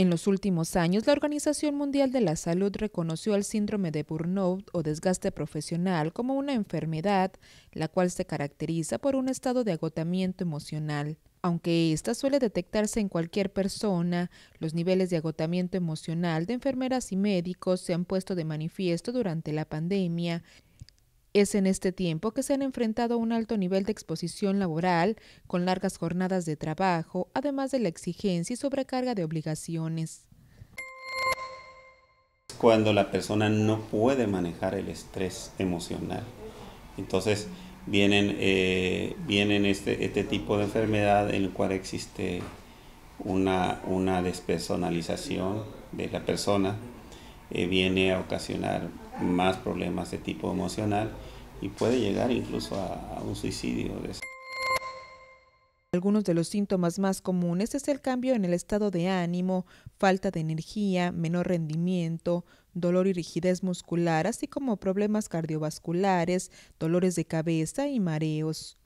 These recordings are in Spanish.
En los últimos años, la Organización Mundial de la Salud reconoció el síndrome de burnout o desgaste profesional como una enfermedad, la cual se caracteriza por un estado de agotamiento emocional. Aunque esta suele detectarse en cualquier persona, los niveles de agotamiento emocional de enfermeras y médicos se han puesto de manifiesto durante la pandemia es en este tiempo que se han enfrentado a un alto nivel de exposición laboral, con largas jornadas de trabajo, además de la exigencia y sobrecarga de obligaciones. Cuando la persona no puede manejar el estrés emocional. Entonces vienen, eh, vienen este, este tipo de enfermedad en el cual existe una, una despersonalización de la persona, eh, viene a ocasionar más problemas de tipo emocional y puede llegar incluso a, un suicidio. Algunos de los síntomas más comunes es el cambio en el estado de ánimo, falta de energía, menor rendimiento, dolor y rigidez muscular, así como problemas cardiovasculares, dolores de cabeza y mareos.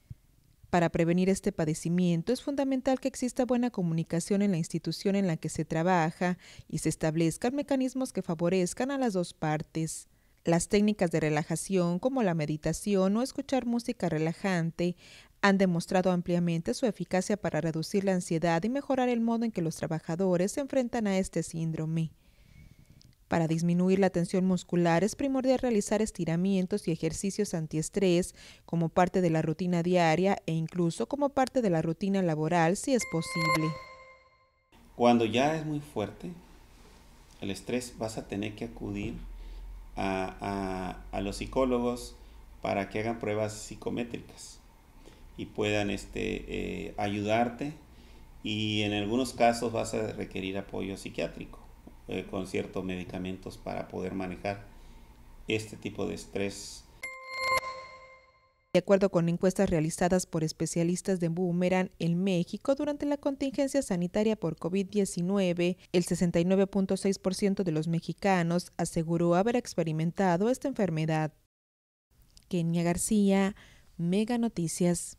Para prevenir este padecimiento es fundamental que exista buena comunicación en la institución en la que se trabaja y se establezcan mecanismos que favorezcan a las dos partes. Las técnicas de relajación como la meditación o escuchar música relajante han demostrado ampliamente su eficacia para reducir la ansiedad y mejorar el modo en que los trabajadores se enfrentan a este síndrome. Para disminuir la tensión muscular es primordial realizar estiramientos y ejercicios antiestrés como parte de la rutina diaria e incluso como parte de la rutina laboral si es posible. Cuando ya es muy fuerte el estrés vas a tener que acudir a, los psicólogos para que hagan pruebas psicométricas y puedan este, eh, ayudarte y en algunos casos vas a requerir apoyo psiquiátrico eh, con ciertos medicamentos para poder manejar este tipo de estrés de acuerdo con encuestas realizadas por especialistas de Boomerang en México durante la contingencia sanitaria por COVID-19, el 69.6% de los mexicanos aseguró haber experimentado esta enfermedad. Kenia García, Mega Noticias.